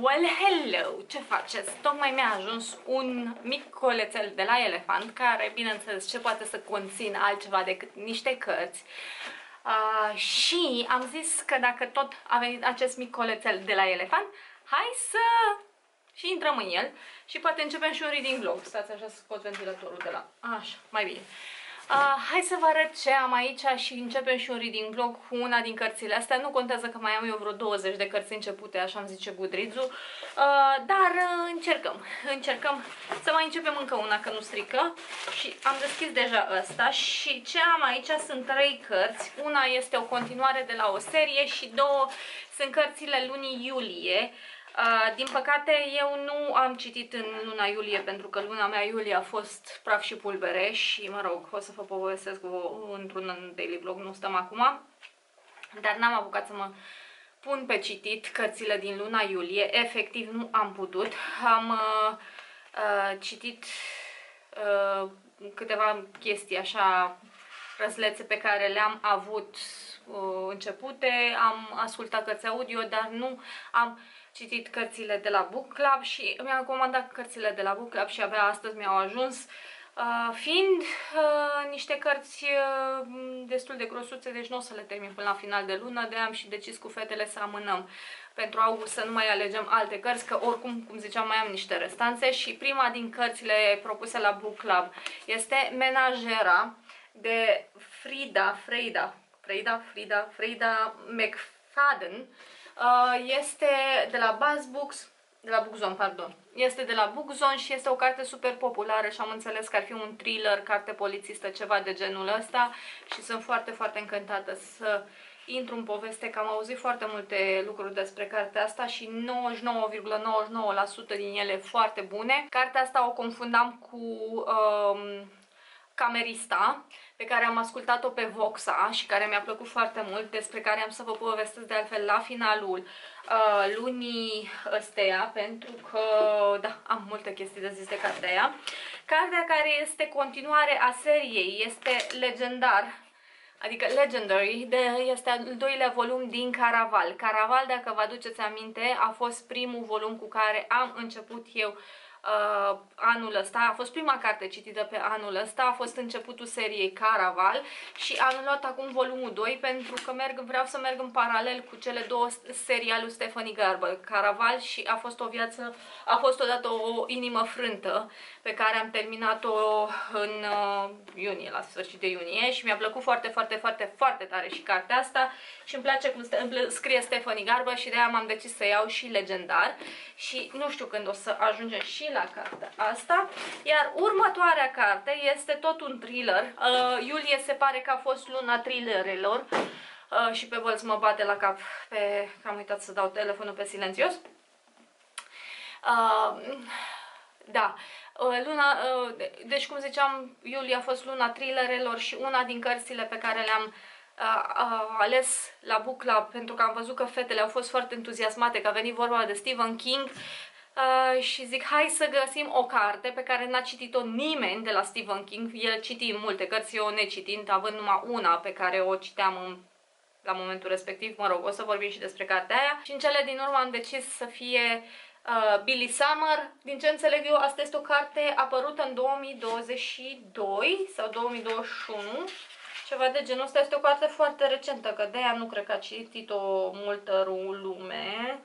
Well, hello! Ce faceți? Tocmai mi-a ajuns un mic colețel de la Elefant, care, bineînțeles, ce poate să conțină altceva decât niște cărți. Uh, și am zis că dacă tot a venit acest mic colețel de la Elefant, hai să și intrăm în el și poate începem și un reading vlog. Stați așa să scot ventilatorul de la... Așa, mai bine. Uh, hai să vă arăt ce am aici și începem și un reading vlog cu una din cărțile astea. Nu contează că mai am eu vreo 20 de cărți începute, așa îmi zice Goodreads-ul, uh, dar uh, încercăm, încercăm să mai începem încă una, că nu strică. Și am deschis deja ăsta și ce am aici sunt trei cărți. Una este o continuare de la o serie și două sunt cărțile lunii iulie. Uh, din păcate, eu nu am citit în luna iulie, pentru că luna mea iulie a fost praf și pulbere și, mă rog, o să vă povestesc într-un daily vlog, nu stăm acum, dar n-am apucat să mă pun pe citit cărțile din luna iulie, efectiv nu am putut, am uh, uh, citit uh, câteva chestii așa răzlețe pe care le-am avut uh, începute, am ascultat cărți audio, dar nu am citit cărțile de la Book Club și mi-am comandat cărțile de la Book Club și abia astăzi mi-au ajuns. Uh, fiind uh, niște cărți uh, destul de grosuțe, deci nu o să le termin până la final de lună, de am și decis cu fetele să amânăm pentru august să nu mai alegem alte cărți, că oricum, cum ziceam, mai am niște restanțe și prima din cărțile propuse la Book Club este Menajera de Frida, Frida, Frida, Frida, Frida McFadden, Uh, este de la Buzz Books, de la Bookzone, pardon. Este de la Bookzone și este o carte super populară și am înțeles că ar fi un thriller, carte polițistă, ceva de genul ăsta și sunt foarte, foarte încântată să intru în poveste, că am auzit foarte multe lucruri despre cartea asta și 99,99% din ele foarte bune. Cartea asta o confundam cu um, Camerista, pe care am ascultat-o pe Voxa și care mi-a plăcut foarte mult, despre care am să vă povestesc de altfel la finalul uh, lunii ăsteia, pentru că, da, am multe chestii de zis de cartea aia. Cartea care este continuare a seriei, este legendar, adică Legendary, de, este al doilea volum din Caraval. Caraval, dacă vă aduceți aminte, a fost primul volum cu care am început eu uh, anul ăsta, a fost prima carte citită pe anul ăsta, a fost începutul seriei Caraval și am luat acum volumul 2 pentru că merg, vreau să merg în paralel cu cele două serii al lui Stephanie Garber, Caraval și a fost o viață, a fost odată o inimă frântă pe care am terminat-o în uh, iunie, la sfârșit de iunie și mi-a plăcut foarte, foarte, foarte, foarte tare și cartea asta și îmi place cum scrie Stephanie Garber și de aia m-am decis să iau și legendar și nu știu când o să ajungem și la cartea asta. Iar următoarea carte este tot un thriller. Uh, iulie se pare că a fost luna thrillerelor uh, și pe bălți mă bate la cap pe că am uitat să dau telefonul pe silențios. Uh, da, uh, luna, uh, deci cum ziceam, iulie a fost luna thrillerelor și una din cărțile pe care le-am uh, ales la Book Club pentru că am văzut că fetele au fost foarte entuziasmate că a venit vorba de Stephen King Uh, și zic, hai să găsim o carte pe care n-a citit-o nimeni de la Stephen King. El citi multe cărți, eu necitind, având numai una pe care o citeam în, la momentul respectiv. Mă rog, o să vorbim și despre cartea aia. Și în cele din urmă am decis să fie uh, Billy Summer. Din ce înțeleg eu, asta este o carte apărută în 2022 sau 2021. Ceva de genul ăsta este o carte foarte recentă, că de aia nu cred că a citit-o multă lume.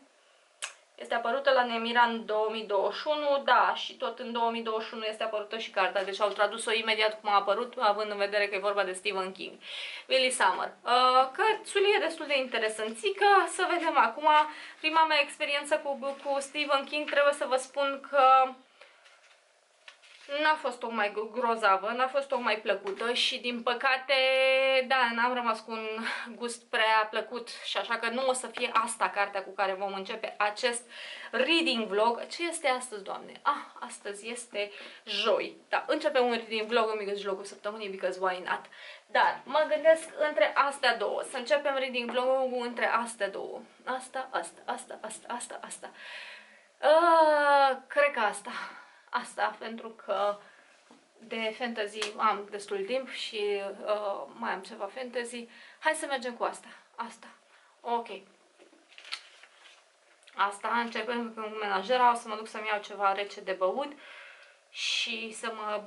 Este apărută la Nemira în 2021, da, și tot în 2021 este apărută și cartea, deci au tradus-o imediat cum a apărut, având în vedere că e vorba de Stephen King. Willy Summer. Uh, cărțul e destul de interesanțică, să vedem acum. Prima mea experiență cu, cu Stephen King, trebuie să vă spun că N-a fost tocmai grozavă, n-a fost tocmai plăcută și din păcate, da, n-am rămas cu un gust prea plăcut și așa că nu o să fie asta cartea cu care vom începe acest reading vlog. Ce este astăzi, doamne? Ah, astăzi este joi. Da, începem un reading vlog în mijlocul săptămânii, because why not? Dar mă gândesc între astea două, să începem reading vlog între astea două. Asta, asta, asta, asta, asta, asta. Uh, cred că asta asta pentru că de fantasy am destul timp și uh, mai am ceva fantasy. Hai să mergem cu asta. Asta. Ok. Asta începând cu menajera, o să mă duc să-mi iau ceva rece de băut și să mă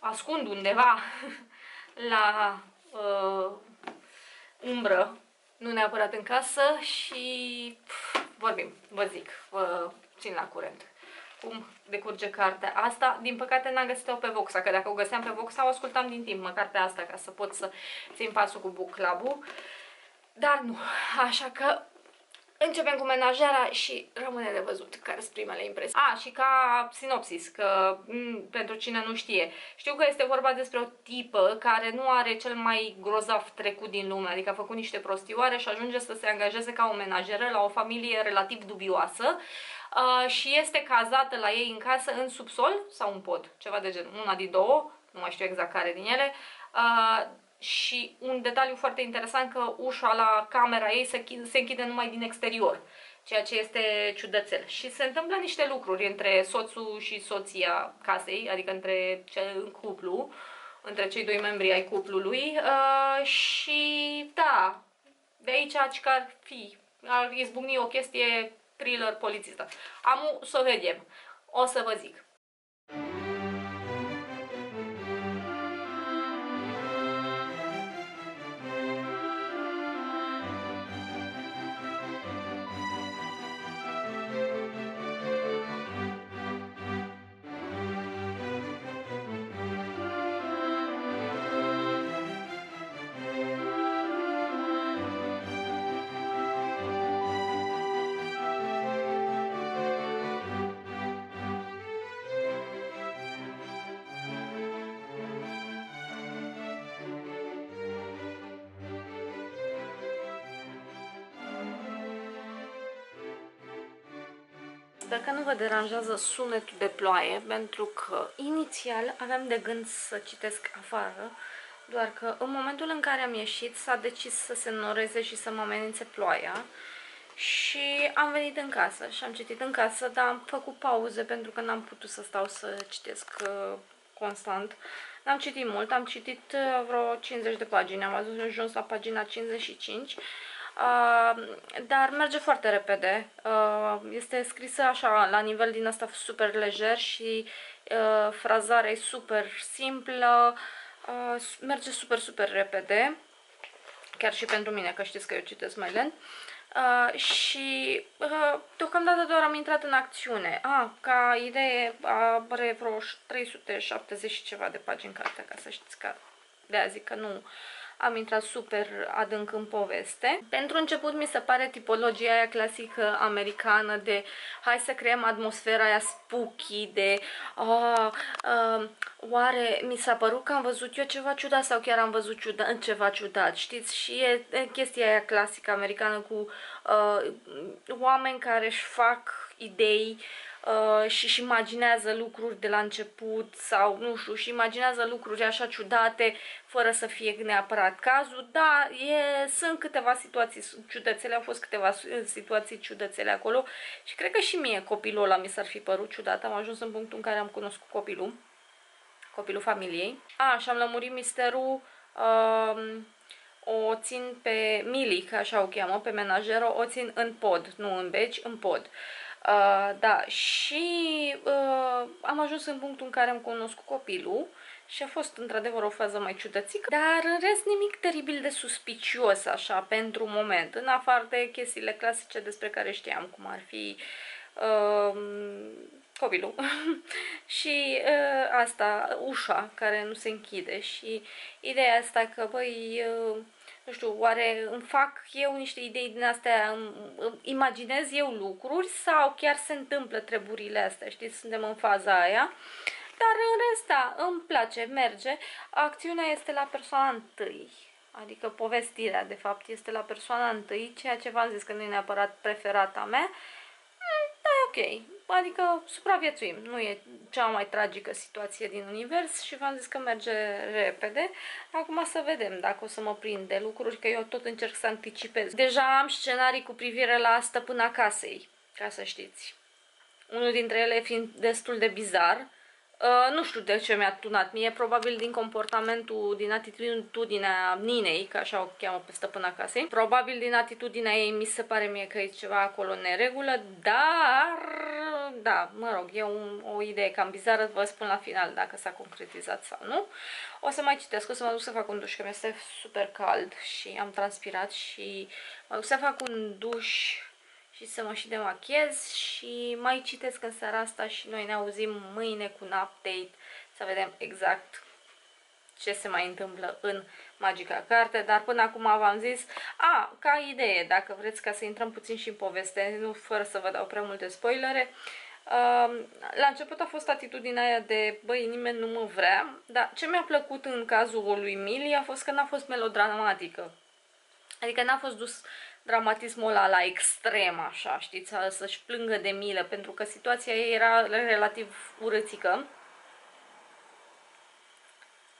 ascund undeva la uh, umbră, nu neapărat în casă și pf, vorbim, vă zic, vă țin la curent cum decurge cartea asta. Din păcate n-am găsit-o pe Voxa, că dacă o găseam pe Voxa o ascultam din timp, măcar pe asta, ca să pot să țin pasul cu book club-ul. Dar nu, așa că Începem cu menajera și rămâne de văzut care sunt primele impresii. A, și ca sinopsis, că m, pentru cine nu știe, știu că este vorba despre o tipă care nu are cel mai grozav trecut din lume, adică a făcut niște prostioare și ajunge să se angajeze ca o menajeră la o familie relativ dubioasă uh, și este cazată la ei în casă în subsol sau în pod, ceva de genul, una din două, nu mai știu exact care din ele, uh, și un detaliu foarte interesant că ușa la camera ei se, se închide numai din exterior, ceea ce este ciudățel. Și se întâmplă niște lucruri între soțul și soția casei, adică între cel în cuplu, între cei doi membri ai cuplului uh, și da, de aici că ar fi, ar izbucni o chestie thriller polițistă. Am să vedem, o să vă zic. Sper că nu vă deranjează sunetul de ploaie, pentru că inițial aveam de gând să citesc afară, doar că în momentul în care am ieșit s-a decis să se noreze și să mă amenințe ploaia și am venit în casă și am citit în casă, dar am făcut pauze pentru că n-am putut să stau să citesc uh, constant. N-am citit mult, am citit uh, vreo 50 de pagini, am ajuns la pagina 55 Uh, dar merge foarte repede. Uh, este scrisă așa, la nivel din asta super lejer și uh, frazarea e super simplă. Uh, merge super, super repede. Chiar și pentru mine, că știți că eu citesc mai lent. Uh, și uh, deocamdată doar am intrat în acțiune. Ah, ca idee are vreo 370 și ceva de pagini cartea, ca să știți că de azi că nu am intrat super adânc în poveste. Pentru început mi se pare tipologia aia clasică americană de hai să creăm atmosfera aia spooky, de uh, uh, oare mi s-a părut că am văzut eu ceva ciudat sau chiar am văzut ciuda, ceva ciudat, știți? Și e, e chestia aia clasică americană cu uh, oameni care își fac idei uh, și își imaginează lucruri de la început sau, nu știu, și imaginează lucruri așa ciudate fără să fie neapărat cazul. Da, e, sunt câteva situații ciudățele, au fost câteva situații ciudățele acolo și cred că și mie copilul ăla mi s-ar fi părut ciudat. Am ajuns în punctul în care am cunoscut copilul, copilul familiei. A, și am lămurit misterul... Uh, o țin pe Milic, așa o cheamă, pe menajeră, o țin în pod, nu în beci, în pod. Uh, da, și uh, am ajuns în punctul în care am cunoscut copilul și a fost într-adevăr o fază mai ciudățică, dar în rest nimic teribil de suspicios așa pentru moment, în afară de chestiile clasice despre care știam, cum ar fi uh, copilul. Și uh, asta, ușa care nu se închide și ideea asta că băi, uh, nu știu, oare îmi fac eu niște idei din astea, îmi, îmi imaginez eu lucruri sau chiar se întâmplă treburile astea, știți, suntem în faza aia. Dar în rest, da, îmi place, merge. Acțiunea este la persoana întâi, adică povestirea, de fapt, este la persoana întâi, ceea ce v-am zis că nu e neapărat preferata mea. Mm, da, e ok, Adică supraviețuim, nu e cea mai tragică situație din univers și v-am zis că merge repede. Acum să vedem dacă o să mă prind de lucruri, că eu tot încerc să anticipez. Deja am scenarii cu privire la stăpâna casei, ca să știți. Unul dintre ele fiind destul de bizar, Uh, nu știu de ce mi-a tunat mie, probabil din comportamentul, din atitudinea Ninei, că așa o cheamă pe stăpâna casei. Probabil din atitudinea ei mi se pare mie că e ceva acolo neregulă, dar, da, mă rog, e un, o idee cam bizară, vă spun la final dacă s-a concretizat sau nu. O să mai citesc, o să mă duc să fac un duș, că mi-este super cald și am transpirat și mă duc să fac un duș și să mă și demachiez și mai citesc în seara asta și noi ne auzim mâine cu un update să vedem exact ce se mai întâmplă în Magica Carte, dar până acum v-am zis, a, ca idee, dacă vreți ca să intrăm puțin și în poveste, nu fără să vă dau prea multe spoilere, uh, la început a fost atitudinea aia de, băi, nimeni nu mă vrea, dar ce mi-a plăcut în cazul lui Mili a fost că n-a fost melodramatică. Adică n-a fost dus dramatismul ăla la extrem, așa, știți, să-și plângă de milă, pentru că situația ei era relativ urățică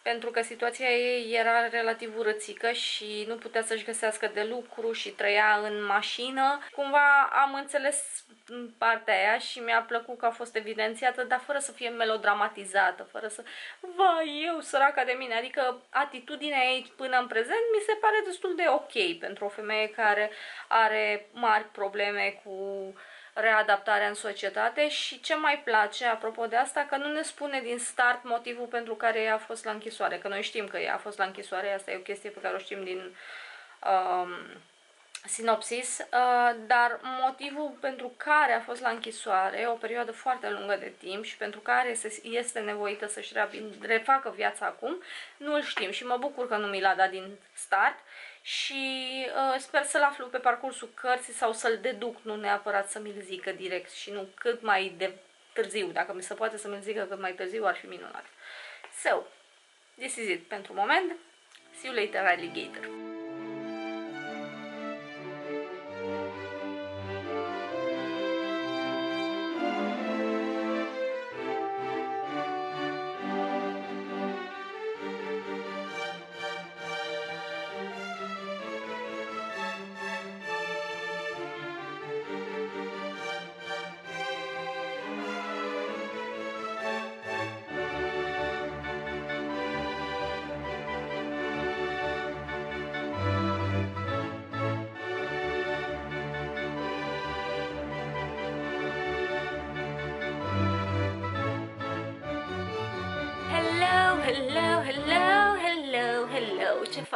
pentru că situația ei era relativ urățică și nu putea să-și găsească de lucru și trăia în mașină. Cumva am înțeles partea aia și mi-a plăcut că a fost evidențiată, dar fără să fie melodramatizată, fără să... Vai, eu, săraca de mine! Adică atitudinea ei până în prezent mi se pare destul de ok pentru o femeie care are mari probleme cu readaptarea în societate și ce mai place, apropo de asta, că nu ne spune din start motivul pentru care ea a fost la închisoare, că noi știm că ea a fost la închisoare, asta e o chestie pe care o știm din um, sinopsis, uh, dar motivul pentru care a fost la închisoare o perioadă foarte lungă de timp și pentru care este nevoită să-și refacă viața acum, nu îl știm și mă bucur că nu mi l-a dat din start și uh, sper să-l aflu pe parcursul cărții sau să-l deduc, nu neapărat să mi-l zică direct și nu cât mai de târziu. Dacă mi se poate să mi-l zică cât mai târziu, ar fi minunat. So, this is it pentru moment. See you later, alligator.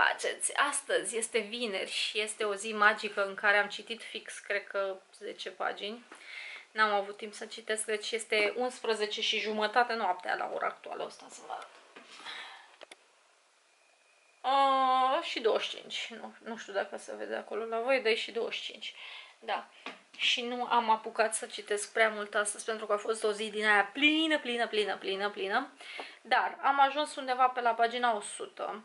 Faceți? Astăzi este vineri și este o zi magică în care am citit fix, cred că 10 pagini. N-am avut timp să citesc, deci este 11 și jumătate noaptea la ora actuală. Asta să vă arăt. Uh, și 25. Nu, nu știu dacă se vede acolo la voi, dar e și 25. Da. Și nu am apucat să citesc prea mult astăzi pentru că a fost o zi din aia plină, plină, plină, plină, plină. Dar am ajuns undeva pe la pagina 100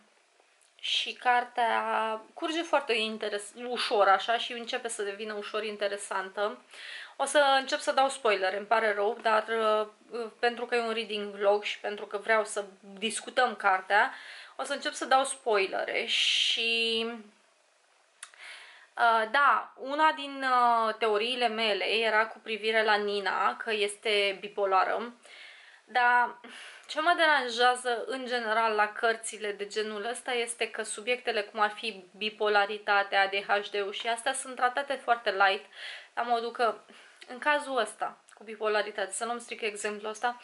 și cartea curge foarte interes ușor așa și începe să devină ușor interesantă. O să încep să dau spoiler, îmi pare rău, dar uh, pentru că e un reading vlog și pentru că vreau să discutăm cartea, o să încep să dau spoilere și Uh, da, una din uh, teoriile mele era cu privire la Nina, că este bipolară, dar ce mă deranjează în general la cărțile de genul ăsta este că subiectele cum ar fi bipolaritatea, ADHD-ul și astea sunt tratate foarte light, la modul că în cazul ăsta cu bipolaritate, să nu-mi stric exemplul ăsta,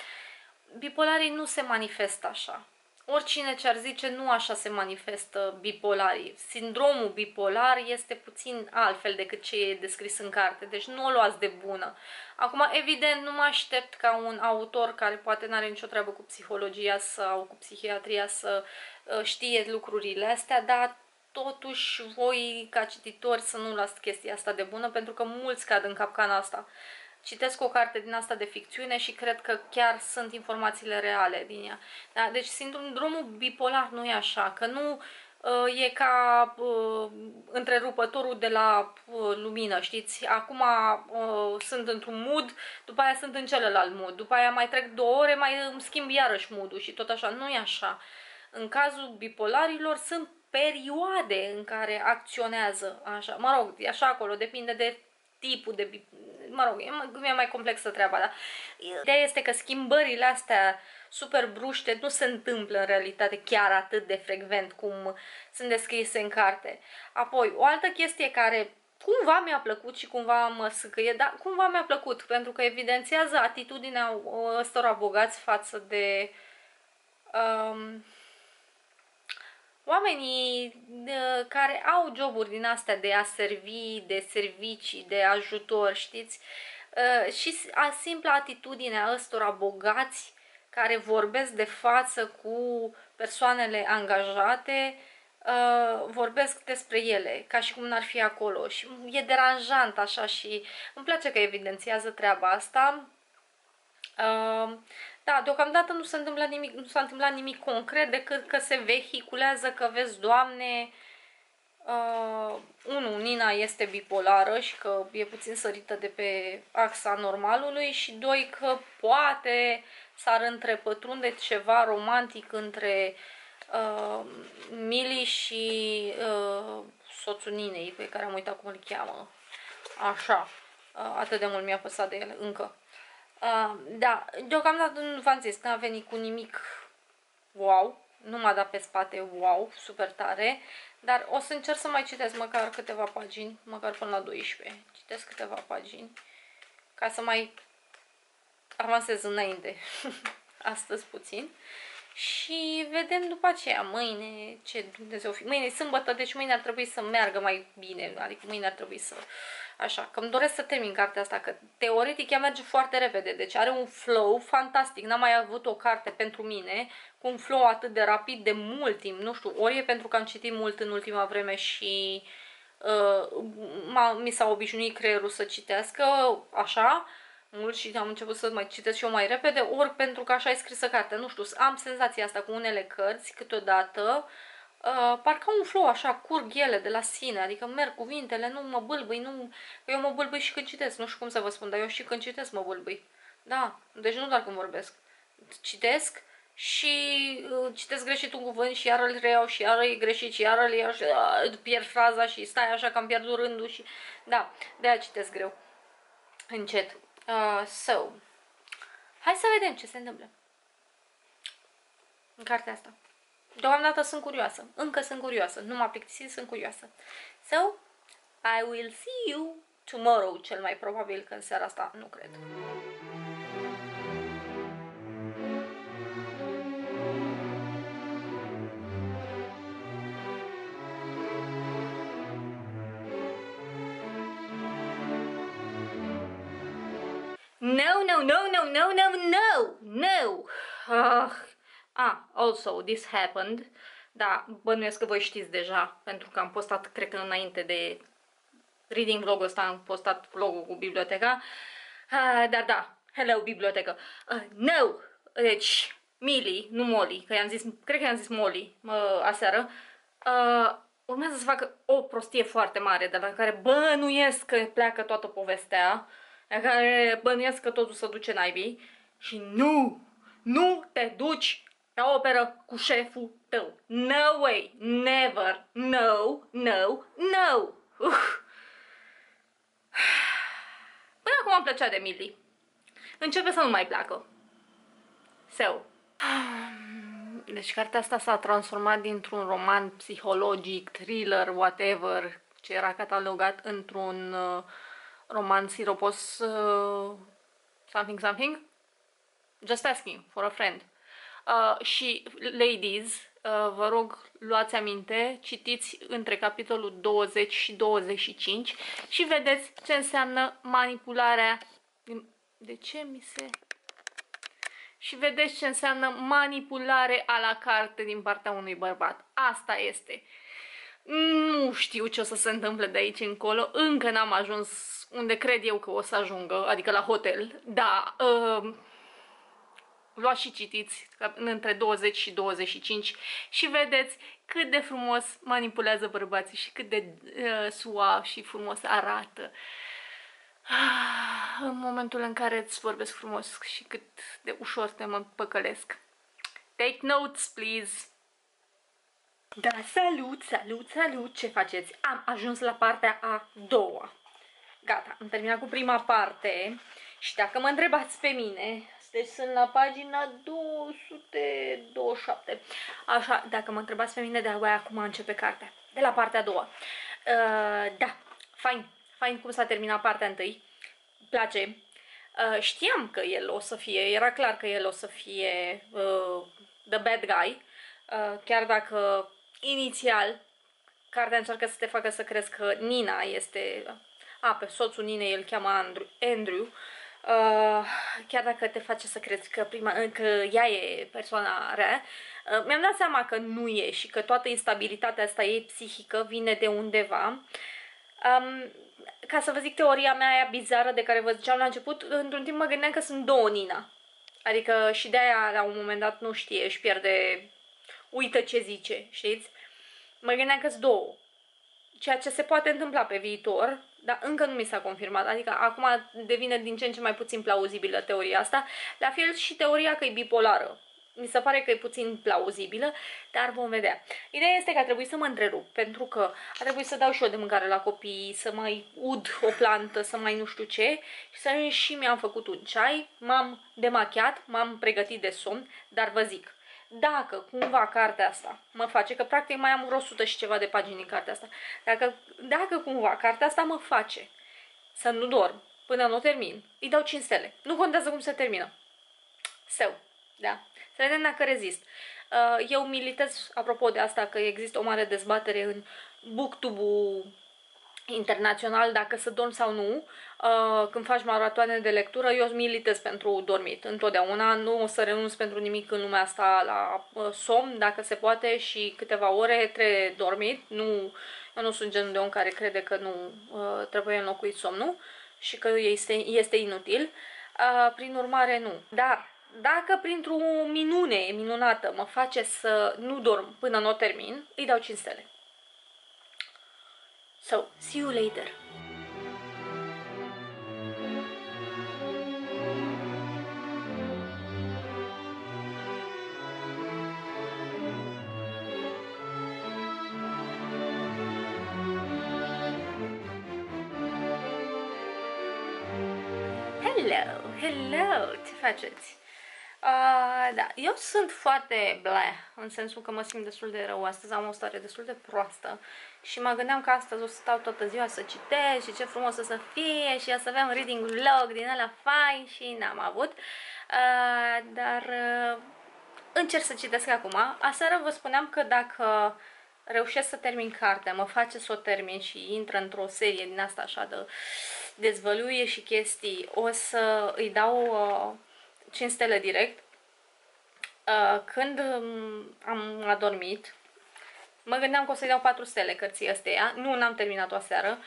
bipolarii nu se manifestă așa oricine ce-ar zice, nu așa se manifestă bipolarii. Sindromul bipolar este puțin altfel decât ce e descris în carte, deci nu o luați de bună. Acum, evident, nu mă aștept ca un autor care poate nu are nicio treabă cu psihologia sau cu psihiatria să uh, știe lucrurile astea, dar totuși voi, ca cititori, să nu luați chestia asta de bună, pentru că mulți cad în capcana asta citesc o carte din asta de ficțiune și cred că chiar sunt informațiile reale din ea. Da? Deci sindromul bipolar nu e așa, că nu uh, e ca uh, întrerupătorul de la uh, lumină, știți? Acum uh, sunt într-un mood, după aia sunt în celălalt mood, după aia mai trec două ore, mai îmi schimb iarăși mood și tot așa. Nu e așa. În cazul bipolarilor sunt perioade în care acționează așa. Mă rog, e așa acolo, depinde de tipul de mă rog, e, e mai complexă treaba, dar ideea este că schimbările astea super bruște nu se întâmplă în realitate chiar atât de frecvent cum sunt descrise în carte. Apoi, o altă chestie care cumva mi-a plăcut și cumva mă sâcăie, dar cumva mi-a plăcut pentru că evidențiază atitudinea ăstora bogați față de um, oamenii de, care au joburi din astea de a servi, de servicii, de ajutor, știți? Uh, și a simpla atitudinea ăstora bogați care vorbesc de față cu persoanele angajate, uh, vorbesc despre ele, ca și cum n-ar fi acolo. Și e deranjant așa și îmi place că evidențiază treaba asta. Uh, da, deocamdată nu se întâmplă nimic, nu s-a întâmplat nimic concret decât că se vehiculează că vezi, Doamne, uh, unu, Nina este bipolară și că e puțin sărită de pe axa normalului și doi, că poate s-ar întrepătrunde ceva romantic între uh, Mili și uh, soțul Ninei, pe care am uitat cum îl cheamă. Așa, uh, atât de mult mi-a păsat de el încă. Uh, da, deocamdată nu v-am zis, n-a venit cu nimic wow, nu m-a dat pe spate wow, super tare, dar o să încerc să mai citesc măcar câteva pagini, măcar până la 12, citesc câteva pagini, ca să mai avansez înainte, astăzi puțin. Și vedem după aceea, mâine, ce Dumnezeu fi, mâine e sâmbătă, deci mâine ar trebui să meargă mai bine, adică mâine ar trebui să Așa, că îmi doresc să termin cartea asta, că teoretic ea merge foarte repede, deci are un flow fantastic, n-am mai avut o carte pentru mine cu un flow atât de rapid de mult timp, nu știu, ori e pentru că am citit mult în ultima vreme și uh, mi s-a obișnuit creierul să citească așa, mult și am început să mai citesc și eu mai repede, ori pentru că așa e scrisă cartea, nu știu, am senzația asta cu unele cărți câteodată, Uh, parcă un flow așa, curg ele de la sine, adică merg cuvintele, nu mă bâlbâi, nu... Că eu mă bâlbâi și când citesc, nu știu cum să vă spun, dar eu și când citesc mă bâlbâi. Da, deci nu doar când vorbesc. Citesc și uh, citesc greșit un cuvânt și iar îl reiau și iar e greșit și iar îl iau și uh, pierd fraza și stai așa că am pierdut rândul și... Da, de-aia citesc greu. Încet. Uh, so, hai să vedem ce se întâmplă în cartea asta. Deocamdată sunt curioasă. Încă sunt curioasă. Nu m-a plictisit, sunt curioasă. So, I will see you tomorrow, cel mai probabil că în seara asta nu cred. No, no, no, no, no, no, no, no. Uh, Ah, also, this happened. Da, bănuiesc că voi știți deja, pentru că am postat, cred că înainte de reading vlogul ăsta, am postat vlogul cu biblioteca. Uh, dar da, hello bibliotecă. Uh, no! Deci, Mili, nu Molly, că i-am zis, cred că i-am zis Molly uh, aseară, uh, urmează să facă o prostie foarte mare, de la care bănuiesc că pleacă toată povestea, de la care bănuiesc că totul se duce naibii și nu, nu te duci la operă cu șeful tău. No way, never, no, no, no. Uh. Până acum îmi plăcea de Milly. Începe să nu mai placă. So. Deci cartea asta s-a transformat dintr-un roman psihologic, thriller, whatever, ce era catalogat într-un uh, roman siropos uh, something something. Just asking for a friend. Uh, și, ladies, uh, vă rog, luați aminte, citiți între capitolul 20 și 25 și vedeți ce înseamnă manipularea... De ce mi se... Și vedeți ce înseamnă manipulare a la carte din partea unui bărbat. Asta este. Nu știu ce o să se întâmple de aici încolo. Încă n-am ajuns unde cred eu că o să ajungă, adică la hotel. Da, uh, luați și citiți între 20 și 25 și vedeți cât de frumos manipulează bărbații și cât de uh, suav și frumos arată. Ah, în momentul în care îți vorbesc frumos și cât de ușor te mă păcălesc. Take notes, please! Da, salut, salut, salut! Ce faceți? Am ajuns la partea a doua. gata, am terminat cu prima parte și dacă mă întrebați pe mine, deci sunt la pagina 227. Așa, dacă mă întrebați pe mine, de-abia acum începe cartea. De la partea a doua. Uh, da, fain. Fain cum s-a terminat partea întâi. Place. Uh, știam că el o să fie, era clar că el o să fie uh, the bad guy. Uh, chiar dacă inițial cartea încearcă să te facă să crezi că Nina este... A, pe soțul Ninei îl cheamă Andrew. Andrew Uh, chiar dacă te face să crezi că, prima, că ea e persoana rea, uh, mi-am dat seama că nu e și că toată instabilitatea asta ei psihică vine de undeva. Um, ca să vă zic teoria mea aia bizară de care vă ziceam la început, într-un timp mă gândeam că sunt două Nina. Adică și de aia la un moment dat nu știe, își pierde, uită ce zice, știți? Mă gândeam că sunt două. Ceea ce se poate întâmpla pe viitor, dar încă nu mi s-a confirmat, adică acum devine din ce în ce mai puțin plauzibilă teoria asta, la fel și teoria că e bipolară. Mi se pare că e puțin plauzibilă, dar vom vedea. Ideea este că a trebuit să mă întrerup, pentru că a trebuit să dau și eu de mâncare la copii, să mai ud o plantă, să mai nu știu ce, și să și mi-am făcut un ceai, m-am demachiat, m-am pregătit de somn, dar vă zic, dacă cumva cartea asta mă face, că practic mai am vreo 100 și ceva de pagini în cartea asta, dacă, dacă cumva cartea asta mă face să nu dorm până nu o termin, îi dau 5 stele. Nu contează cum se termină. Seu, da. Să vedem dacă rezist. Uh, eu militez, apropo de asta, că există o mare dezbatere în booktube internațional dacă să dorm sau nu. Uh, când faci maratoane de lectură, eu militez pentru dormit întotdeauna. Nu o să renunț pentru nimic în lumea asta la uh, somn, dacă se poate, și câteva ore trebuie dormit. Nu, eu nu sunt genul de om care crede că nu uh, trebuie înlocuit somnul și că este, este inutil. Prin urmare, nu. Dar dacă printr-o minune minunată mă face să nu dorm până nu o termin, îi dau 5 stele. So, see you later. Hello, hello, faceți? Uh, da, eu sunt foarte bleh, în sensul că mă simt destul de rău. Astăzi am o stare destul de proastă și mă gândeam că astăzi o să stau toată ziua să citesc și ce frumos o să fie și o să avem reading vlog din ăla fain și n-am avut. Uh, dar uh, încerc să citesc acum. Aseară vă spuneam că dacă reușesc să termin cartea, mă face să o termin și intră într-o serie din asta așa de dezvăluie și chestii, o să îi dau uh, 5 stele direct. Uh, când um, am adormit, mă gândeam că o să-i dau 4 stele cărții astea. Nu, n-am terminat-o aseară.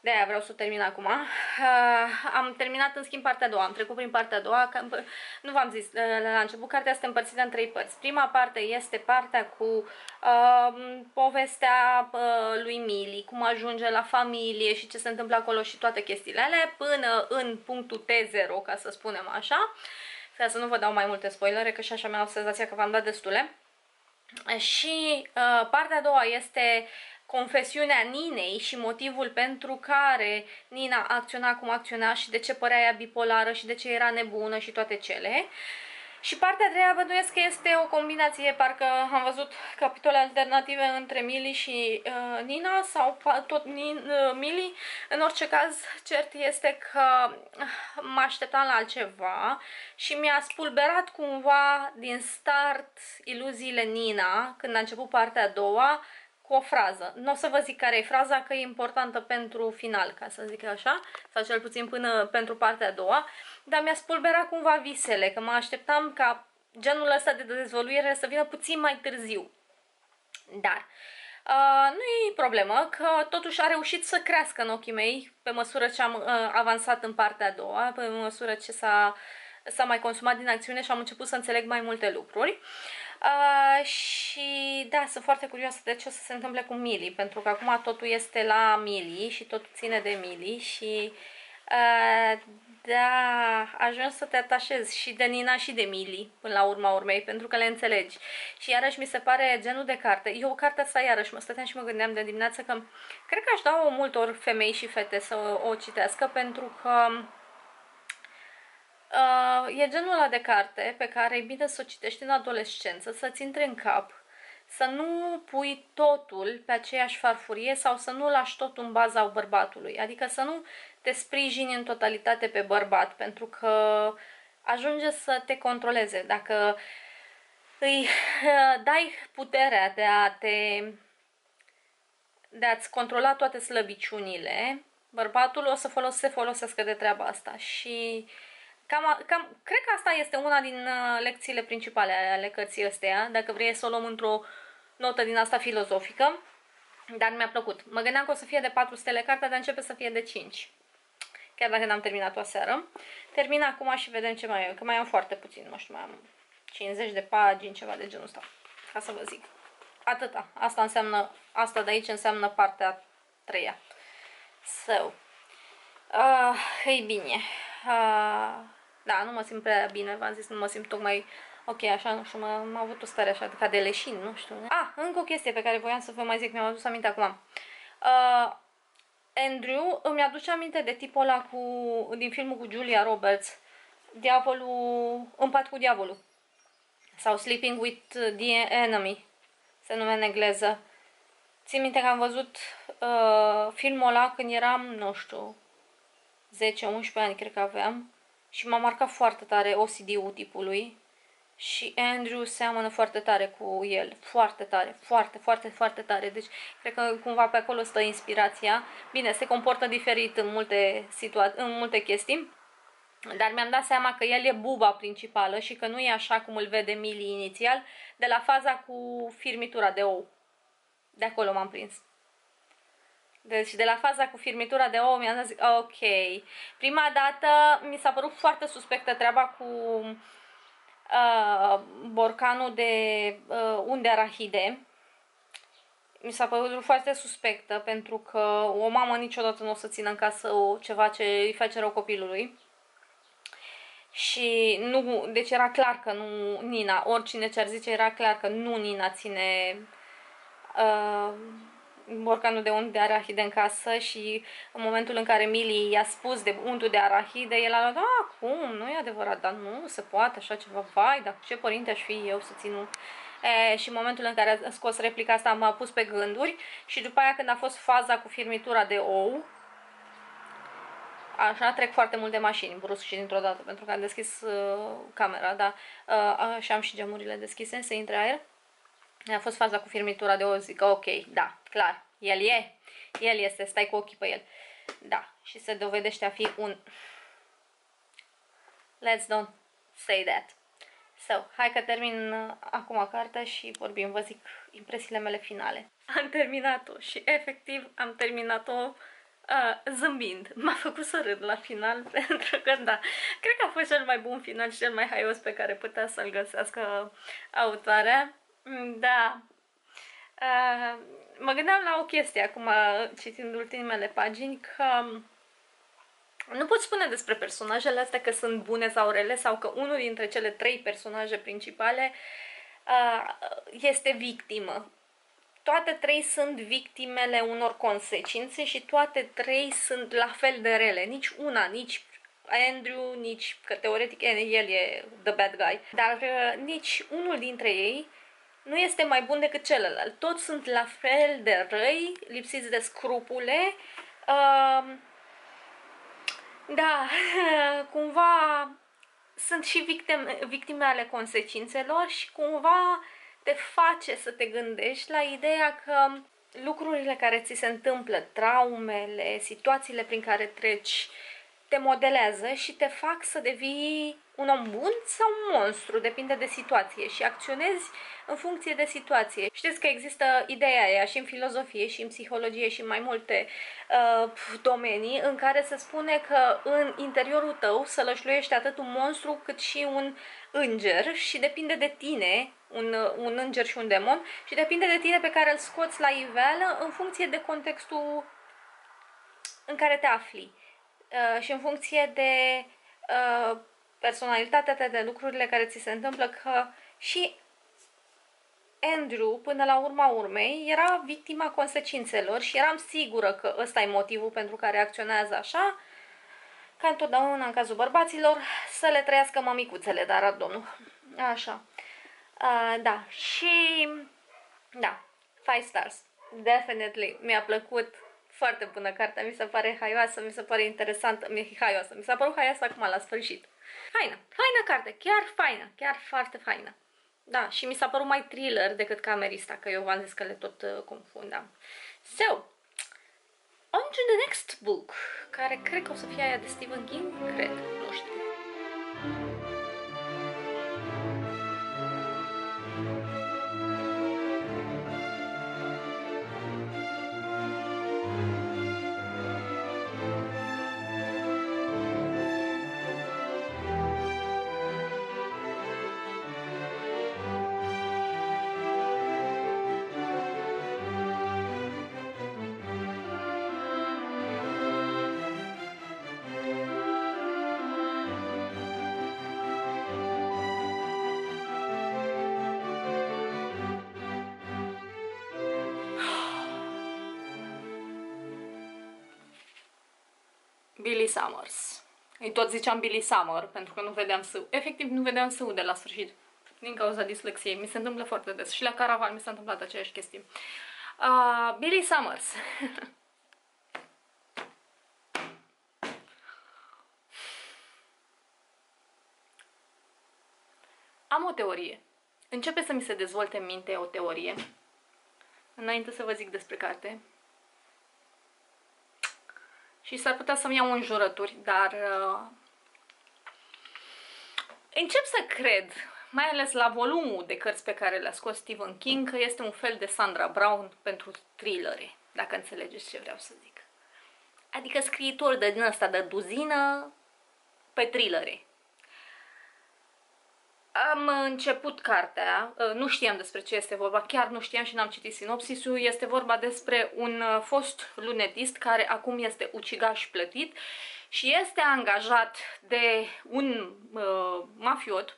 De aia vreau să o termin acum. Uh, am terminat în schimb partea a doua. Am trecut prin partea a doua. Că, nu v-am zis uh, la început, cartea este împărțită în trei părți. Prima parte este partea cu uh, povestea uh, lui Mili, cum ajunge la familie și ce se întâmplă acolo și toate chestiile alea, până în punctul T0, ca să spunem așa. Uh, ca să nu vă dau mai multe spoilere, că și așa mi-am senzația că v-am dat destule. Și uh, partea a doua este confesiunea Ninei și motivul pentru care Nina acționa cum acționa și de ce părea ea bipolară și de ce era nebună și toate cele. Uh, și partea a treia bănuiesc că este o combinație, parcă am văzut capitole alternative între Mili și uh, Nina sau tot Nin, uh, Mili. În orice caz, cert este că uh, mă așteptam la altceva și mi-a spulberat cumva din start iluziile Nina când a început partea a doua cu o frază. Nu o să vă zic care e fraza, că e importantă pentru final, ca să zic așa, sau cel puțin până pentru partea a doua, dar mi-a spulberat cumva visele, că mă așteptam ca genul ăsta de dezvoluire să vină puțin mai târziu. Dar uh, nu e problemă, că totuși a reușit să crească în ochii mei pe măsură ce am uh, avansat în partea a doua, pe măsură ce s-a s-a mai consumat din acțiune și am început să înțeleg mai multe lucruri. Uh, și da, sunt foarte curioasă de ce o să se întâmple cu Mili, pentru că acum totul este la Mili și totul ține de Mili și Uh, da, ajuns să te atașezi și de Nina și de Mili, până la urma urmei, pentru că le înțelegi. Și iarăși mi se pare genul de carte. Eu cartea asta iarăși mă stăteam și mă gândeam de dimineață că cred că aș da-o multor femei și fete să o, o citească pentru că uh, e genul ăla de carte pe care e bine să o citești în adolescență, să-ți intre în cap, să nu pui totul pe aceeași farfurie sau să nu lași totul în baza bărbatului. Adică să nu te sprijini în totalitate pe bărbat, pentru că ajunge să te controleze. Dacă îi dai puterea de a te de a-ți controla toate slăbiciunile, bărbatul o să folos, se folosească de treaba asta și cam, cam, cred că asta este una din uh, lecțiile principale ale cărții astea, dacă vrei să o luăm într-o notă din asta filozofică, dar mi-a plăcut. Mă gândeam că o să fie de 4 stele cartea, dar începe să fie de 5 chiar dacă n-am terminat-o aseară. Termin acum și vedem ce mai am, că mai am foarte puțin, nu știu, mai am 50 de pagini, ceva de genul ăsta, ca să vă zic. Atâta. Asta înseamnă, asta de aici înseamnă partea treia. So, uh, ei bine, uh, da, nu mă simt prea bine, v-am zis, nu mă simt tocmai ok, așa, nu știu, m-am avut o stare așa, ca de leșin, nu știu. Ah, încă o chestie pe care voiam să vă mai zic, mi-am adus aminte acum. Uh, Andrew îmi aduce aminte de tipul ăla cu, din filmul cu Julia Roberts, Diavolul, în pat cu diavolul. Sau Sleeping with the Enemy, se numește în engleză. Țin minte că am văzut uh, filmul ăla când eram, nu știu, 10-11 ani cred că aveam și m-a marcat foarte tare OCD-ul tipului și Andrew seamănă foarte tare cu el, foarte tare, foarte, foarte, foarte tare. Deci, cred că cumva pe acolo stă inspirația. Bine, se comportă diferit în multe, situa- în multe chestii, dar mi-am dat seama că el e buba principală și că nu e așa cum îl vede Mili inițial, de la faza cu firmitura de ou. De acolo m-am prins. Deci de la faza cu firmitura de ou mi-am zis, ok. Prima dată mi s-a părut foarte suspectă treaba cu uh, borcanul de uh, unde arahide. Mi s-a părut foarte suspectă pentru că o mamă niciodată nu o să țină în casă o, ceva ce îi face rău copilului. Și nu, deci era clar că nu Nina, oricine ce ar zice, era clar că nu Nina ține uh, borcanul de unt de arahide în casă și în momentul în care Mili i-a spus de untul de arahide, el a luat, da, cum, nu e adevărat, dar nu se poate așa ceva, vai, dar ce părinte aș fi eu să țin un... E, și în momentul în care a scos replica asta m-a pus pe gânduri și după aia când a fost faza cu firmitura de ou, așa trec foarte multe mașini brusc și dintr-o dată pentru că am deschis uh, camera, da, uh, și am și geamurile deschise să intre aer. A fost faza cu firmitura de ou, zic, ok, da, clar, el e, el este, stai cu ochii pe el. Da, și se dovedește a fi un... Let's don't say that. So, hai că termin uh, acum cartea și vorbim, vă zic impresiile mele finale. Am terminat-o și efectiv am terminat-o uh, zâmbind. M-a făcut să râd la final pentru că, da, cred că a fost cel mai bun final și cel mai haios pe care putea să-l găsească autoarea. Mm, da, uh, mă gândeam la o chestie acum, citind ultimele pagini, că nu pot spune despre personajele astea că sunt bune sau rele sau că unul dintre cele trei personaje principale uh, este victimă. Toate trei sunt victimele unor consecințe și toate trei sunt la fel de rele. Nici una, nici Andrew, nici, că teoretic el e the bad guy, dar uh, nici unul dintre ei nu este mai bun decât celălalt. Toți sunt la fel de răi, lipsiți de scrupule. Uh, da, cumva sunt și victime, victime ale consecințelor și cumva te face să te gândești la ideea că lucrurile care ți se întâmplă, traumele, situațiile prin care treci, te modelează și te fac să devii un om bun sau un monstru, depinde de situație și acționezi în funcție de situație. Știți că există ideea aia și în filozofie și în psihologie și în mai multe uh, domenii în care se spune că în interiorul tău sălășluiește atât un monstru cât și un înger și depinde de tine, un, un înger și un demon, și depinde de tine pe care îl scoți la iveală în funcție de contextul în care te afli uh, și în funcție de uh, personalitatea ta, de lucrurile care ți se întâmplă, că și Andrew, până la urma urmei, era victima consecințelor și eram sigură că ăsta e motivul pentru care acționează așa, ca întotdeauna în cazul bărbaților, să le trăiască mămicuțele, dar domnul. Așa. Uh, da, și da, 5 stars. Definitely. Mi-a plăcut foarte bună cartea, mi se pare haioasă, mi se pare interesantă, mi-e haioasă, mi s-a părut haioasă acum la sfârșit. Faină, faină carte, chiar faină, chiar foarte faină. Da, și mi s-a părut mai thriller decât camerista, că eu v-am zis că le tot uh, confundam. So, on to the next book, care cred că o să fie aia de Stephen King, cred, nu știu. Billy Summers. Îi tot ziceam Billy Summer, pentru că nu vedeam său. Efectiv, nu vedeam său de la sfârșit. Din cauza dislexiei. Mi se întâmplă foarte des. Și la caravan mi s-a întâmplat aceeași chestie. Uh, Billy Summers. Am o teorie. Începe să mi se dezvolte în minte o teorie. Înainte să vă zic despre carte, și s-ar putea să-mi iau înjurături, dar uh, încep să cred, mai ales la volumul de cărți pe care le-a scos Stephen King, că este un fel de Sandra Brown pentru thrillere, dacă înțelegeți ce vreau să zic. Adică scriitor de din ăsta de duzină pe thrillere. Am început cartea, ă, nu știam despre ce este vorba, chiar nu știam și n-am citit sinopsisul. Este vorba despre un ă, fost lunetist care acum este ucigaș plătit și este angajat de un uh, mafiot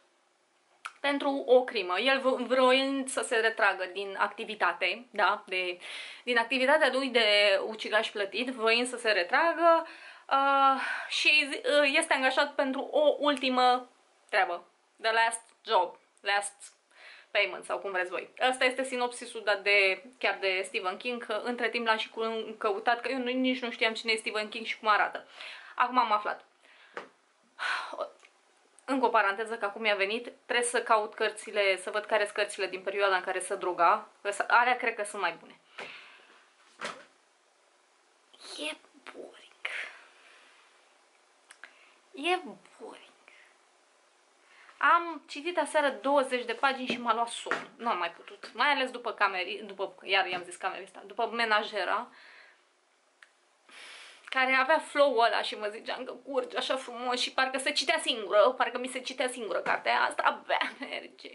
pentru o crimă. El vroind să se retragă din activitate, da, de, din activitatea lui de ucigaș plătit, vroind să se retragă uh, și uh, este angajat pentru o ultimă treabă. The last job, last payment sau cum vreți voi. Asta este sinopsisul dat de, chiar de Stephen King, că între timp l-am și căutat, că eu nici nu știam cine e Stephen King și cum arată. Acum am aflat. Încă o paranteză, că acum mi-a venit, trebuie să caut cărțile, să văd care sunt cărțile din perioada în care se droga, că alea cred că sunt mai bune. E boring. E boring. Am citit aseară 20 de pagini și m-a luat somn. Nu am mai putut. Mai ales după cameri, după, iar i-am zis camerista, după menajera, care avea flow-ul ăla și mă ziceam că curge așa frumos și parcă se citea singură, parcă mi se citea singură cartea asta, abia merge.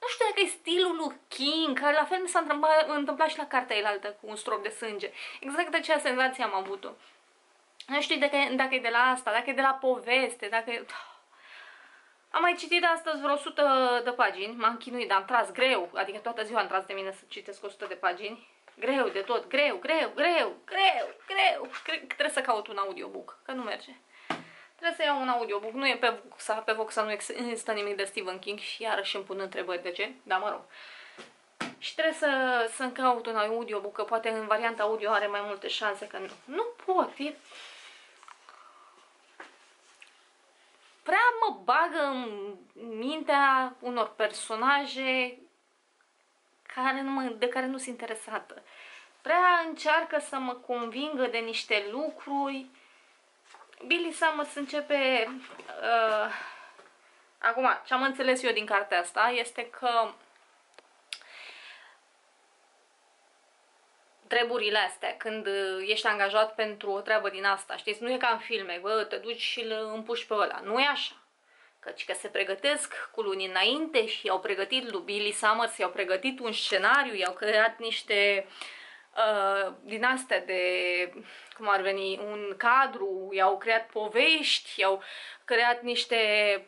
Nu știu dacă e stilul lui King, care la fel mi s-a întâmplat, întâmplat și la cartea elaltă cu un strop de sânge. Exact de aceea senzație am avut-o. Nu știu dacă, dacă e de la asta, dacă e de la poveste, dacă e... Am mai citit astăzi vreo 100 de pagini, m-am chinuit, dar am tras greu, adică toată ziua am tras de mine să citesc 100 de pagini. Greu de tot, greu, greu, greu, greu, greu. Cred că trebuie să caut un audiobook, că nu merge. Trebuie să iau un audiobook, nu e pe Voxa, pe Voxa nu există nimic de Stephen King și iarăși îmi pun întrebări de ce, dar mă rog. Și trebuie să, să-mi caut un audiobook, că poate în varianta audio are mai multe șanse, că nu. Nu pot, e prea mă bagă în mintea unor personaje care nu mă, de care nu sunt interesată. Prea încearcă să mă convingă de niște lucruri. Billy Summers începe... Uh, acum, ce am înțeles eu din cartea asta este că treburile astea, când uh, ești angajat pentru o treabă din asta, știți, nu e ca în filme, bă, te duci și îl împuși pe ăla, nu e așa. Căci că se pregătesc cu luni înainte și i-au pregătit lui Billy Summers, i-au pregătit un scenariu, i-au creat niște uh, din astea de, cum ar veni, un cadru, i-au creat povești, i-au creat niște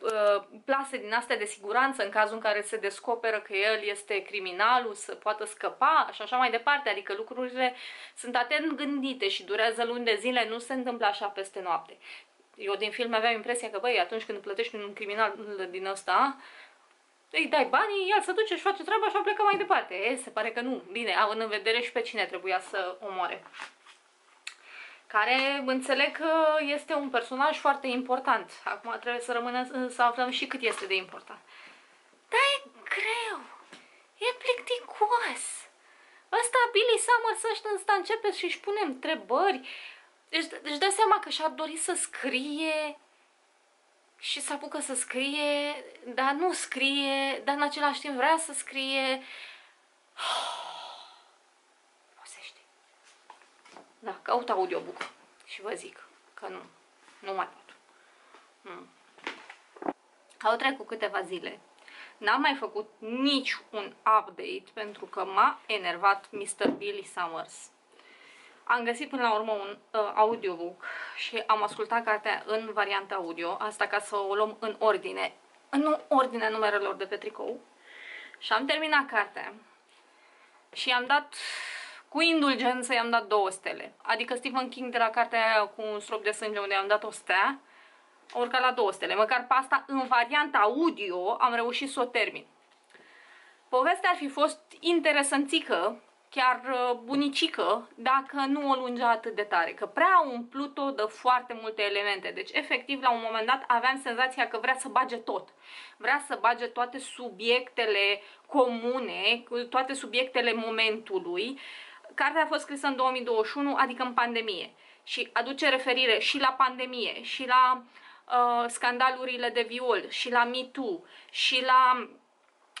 uh, plase din astea de siguranță în cazul în care se descoperă că el este criminalul, să poată scăpa și așa mai departe. Adică lucrurile sunt atent gândite și durează luni de zile, nu se întâmplă așa peste noapte. Eu din film aveam impresia că, băi, atunci când plătești un criminal din ăsta, îi dai banii, el se duce și face treaba și plecă mai departe. E, se pare că nu. Bine, având în vedere și pe cine trebuia să omoare. Care înțeleg că este un personaj foarte important. Acum trebuie să rămână să aflăm și cât este de important. Dar e greu. E plicticos. Ăsta, Billy Summers, ăsta începe și își pune întrebări. Deci, deci dă seama că și-ar dori să scrie și se apucă să scrie, dar nu scrie, dar în același timp vrea să scrie. Obosește. Da, caut audiobook și vă zic că nu, nu mai pot. Hmm. Au trecut câteva zile. N-am mai făcut nici un update pentru că m-a enervat Mr. Billy Summers. Am găsit până la urmă un uh, audiobook și am ascultat cartea în varianta audio, asta ca să o luăm în ordine, în ordine numerelor de pe tricou. Și am terminat cartea și am dat, cu indulgență, i-am dat două stele. Adică Stephen King de la cartea aia cu un strop de sânge unde am dat o stea, a urcat la două stele. Măcar pe asta, în varianta audio, am reușit să o termin. Povestea ar fi fost interesanțică chiar uh, bunicică dacă nu o lungea atât de tare, că prea umplut-o de foarte multe elemente. Deci, efectiv, la un moment dat aveam senzația că vrea să bage tot. Vrea să bage toate subiectele comune, toate subiectele momentului. Cartea a fost scrisă în 2021, adică în pandemie. Și aduce referire și la pandemie, și la uh, scandalurile de viol, și la Me Too, și la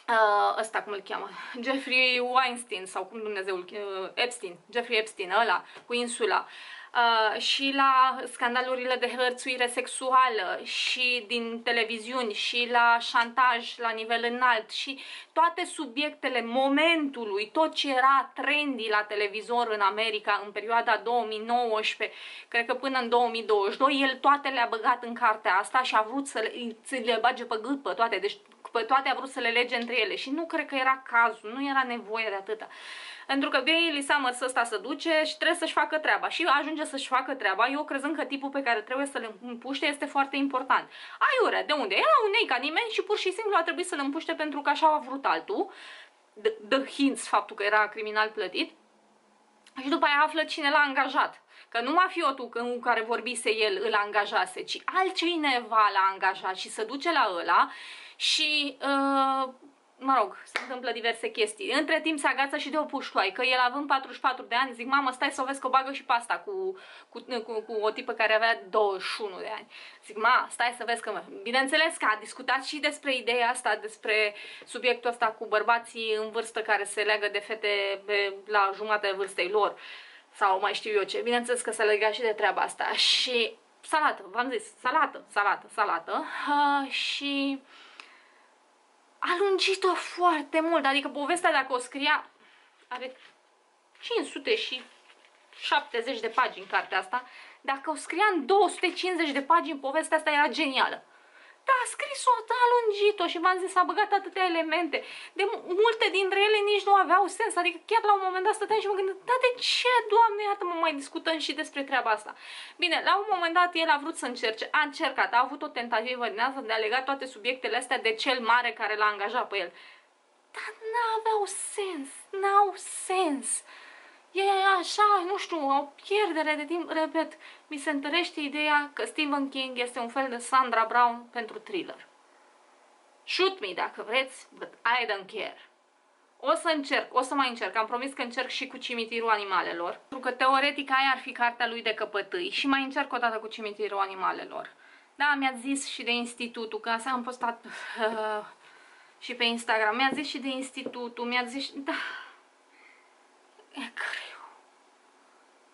uh, ăsta cum îl cheamă, Jeffrey Weinstein sau cum Dumnezeu uh, Epstein, Jeffrey Epstein, ăla, cu insula. Uh, și la scandalurile de hărțuire sexuală și din televiziuni și la șantaj la nivel înalt și toate subiectele momentului, tot ce era trendy la televizor în America în perioada 2019, cred că până în 2022, el toate le-a băgat în cartea asta și a vrut să le, să le bage pe gât pe toate. Deci pe toate a vrut să le lege între ele și nu cred că era cazul, nu era nevoie de atâta. Pentru că Bailey Summers ăsta se duce și trebuie să-și facă treaba și ajunge să-și facă treaba, eu crezând că tipul pe care trebuie să-l împuște este foarte important. Aiurea, de unde? Era un nei ca nimeni și pur și simplu a trebuit să-l împuște pentru că așa a vrut altul. The, the hints faptul că era criminal plătit. Și după aia află cine l-a angajat. Că nu mafiotul cu care vorbise el îl angajase, ci altcineva l-a angajat și se duce la ăla și, uh, mă rog, se întâmplă diverse chestii. Între timp se agață și de o puștoaică, el având 44 de ani, zic, mamă, stai să o vezi că o bagă și pasta cu, cu, cu, cu o tipă care avea 21 de ani. Zic, ma, stai să vezi că, mă. bineînțeles că a discutat și despre ideea asta, despre subiectul ăsta cu bărbații în vârstă care se leagă de fete pe, la jumătatea vârstei lor sau mai știu eu ce. Bineînțeles că se lega și de treaba asta și salată, v-am zis, salată, salată, salată uh, și a lungit-o foarte mult, adică povestea dacă o scria are 500 și 70 de pagini cartea asta, dacă o scria în 250 de pagini, povestea asta era genială. Da, a scris-o, a lungit-o și v-am zis, a băgat atâtea elemente. De multe dintre ele nici nu aveau sens, adică chiar la un moment dat stăteam și mă gândeam, da, de ce, doamne, iată mă mai discutăm și despre treaba asta. Bine, la un moment dat el a vrut să încerce, a încercat, a avut o tentativă din asta de a lega toate subiectele astea de cel mare care l-a angajat pe el. Dar n-aveau sens, n-au sens. E așa, nu știu, o pierdere de timp, repet, mi se întărește ideea că Stephen King este un fel de Sandra Brown pentru thriller. Shoot me dacă vreți, but I don't care. O să încerc, o să mai încerc, am promis că încerc și cu cimitirul animalelor, pentru că teoretic aia ar fi cartea lui de căpătâi. Și mai încerc o dată cu cimitirul animalelor. Da, mi-a zis și de institutul, că asta am postat uh, și pe Instagram, mi-a zis și de institutul, mi-a zis și... Da, e greu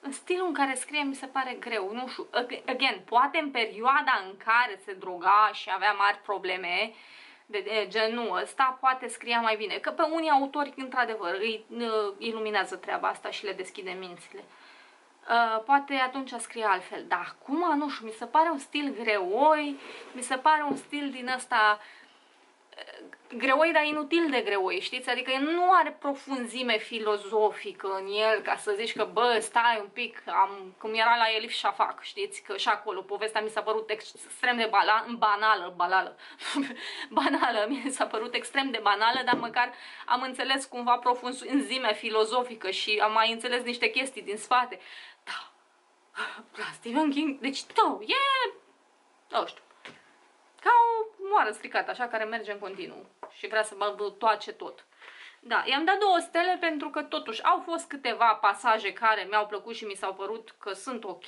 în stilul în care scrie mi se pare greu, nu știu, again, poate în perioada în care se droga și avea mari probleme, de, de genul ăsta poate scria mai bine. Că pe unii autori, într-adevăr, îi uh, iluminează treaba asta și le deschide mințile. Uh, poate atunci scrie altfel, dar acum, nu știu, mi se pare un stil greoi, mi se pare un stil din ăsta greoi, dar inutil de greoi, știți? Adică nu are profunzime filozofică în el ca să zici că, bă, stai un pic, am, cum era la Elif Shafak, știți? Că și acolo povestea mi s-a părut extrem de bala, banală, banală, banală, mi s-a părut extrem de banală, dar măcar am înțeles cumva profunzime filozofică și am mai înțeles niște chestii din spate. Da, la Stephen King, deci, da, e, nu știu, ca o moară stricată, așa, care merge în continuu și vrea să mă toace tot. Da, i-am dat două stele pentru că totuși au fost câteva pasaje care mi-au plăcut și mi s-au părut că sunt ok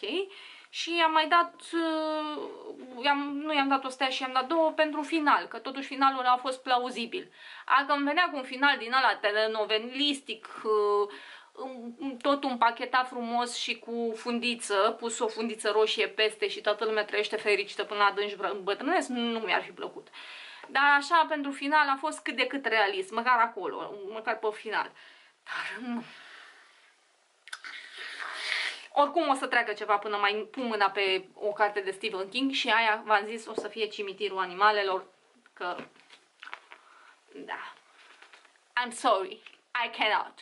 și am mai dat, uh, i-am, nu i-am dat o stea și i-am dat două pentru final, că totuși finalul a fost plauzibil. Dacă îmi venea cu un final din ăla telenovelistic, uh, tot împachetat frumos și cu fundiță, pus o fundiță roșie peste și toată lumea trăiește fericită până adânci bătrânesc, nu mi-ar fi plăcut. Dar așa, pentru final, a fost cât de cât realist, măcar acolo, măcar pe final. Dar nu. Oricum o să treacă ceva până mai pun mâna pe o carte de Stephen King și aia, v-am zis, o să fie cimitirul animalelor, că... Da. I'm sorry, I cannot.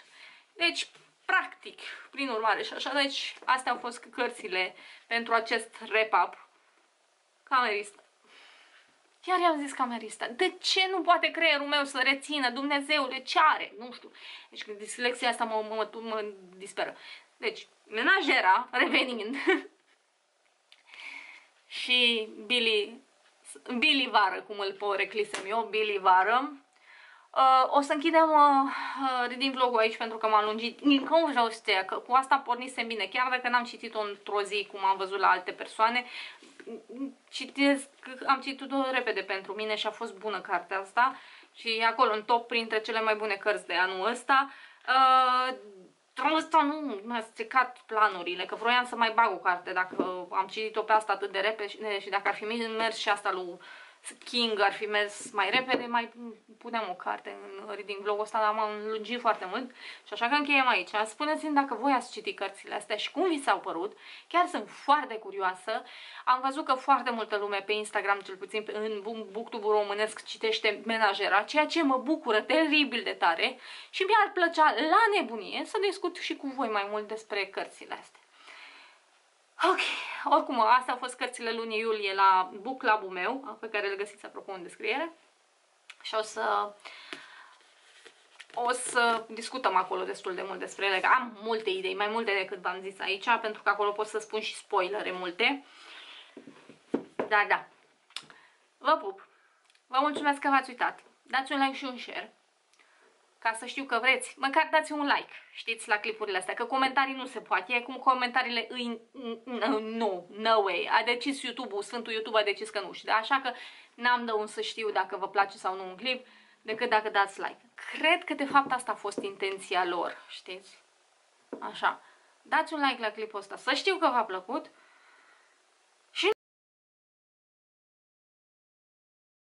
Deci, practic, prin urmare și așa. Deci, astea au fost cărțile pentru acest wrap-up. Camerista. Chiar i-am zis camerista. De ce nu poate creierul meu să rețină? Dumnezeule, ce are? Nu știu. Deci dislexia asta mă, mă, mă, mă disperă. Deci, menajera, revenind, și Billy, Billy Vară, cum îl poreclisem eu, Billy Vară, Uh, o să închidem uh, uh, reading vlogul aici pentru că m-am lungit. Din cum vreau să că cu asta pornisem bine. Chiar dacă n-am citit-o într-o zi cum am văzut la alte persoane, citesc, am citit-o repede pentru mine și a fost bună cartea asta. Și e acolo în top printre cele mai bune cărți de anul ăsta. Uh, Ăsta nu mi-a stricat planurile, că vroiam să mai bag o carte dacă am citit-o pe asta atât de repede și dacă ar fi mers și asta lui King ar fi mers mai repede, mai puneam o carte în reading vlogul ăsta, dar m-am lungit foarte mult și așa că încheiem aici. Spuneți-mi dacă voi ați citit cărțile astea și cum vi s-au părut. Chiar sunt foarte curioasă. Am văzut că foarte multă lume pe Instagram, cel puțin în booktube românesc, citește menajera, ceea ce mă bucură teribil de tare și mi-ar plăcea la nebunie să discut și cu voi mai mult despre cărțile astea. Ok, oricum, astea au fost cărțile lunii iulie la book club-ul meu, pe care le găsiți apropo în descriere. Și o să o să discutăm acolo destul de mult despre ele, că am multe idei, mai multe decât v-am zis aici, pentru că acolo pot să spun și spoilere multe. Dar da, vă pup, vă mulțumesc că v-ați uitat, dați un like și un share ca să știu că vreți, măcar dați un like, știți, la clipurile astea, că comentarii nu se poate, e cum comentariile îi, nu, no way, a decis YouTube-ul, Sfântul YouTube a decis că nu știu, așa că n-am de un să știu dacă vă place sau nu un clip, decât dacă dați like. Cred că de fapt asta a fost intenția lor, știți? Așa. Dați un like la clipul ăsta, să știu că v-a plăcut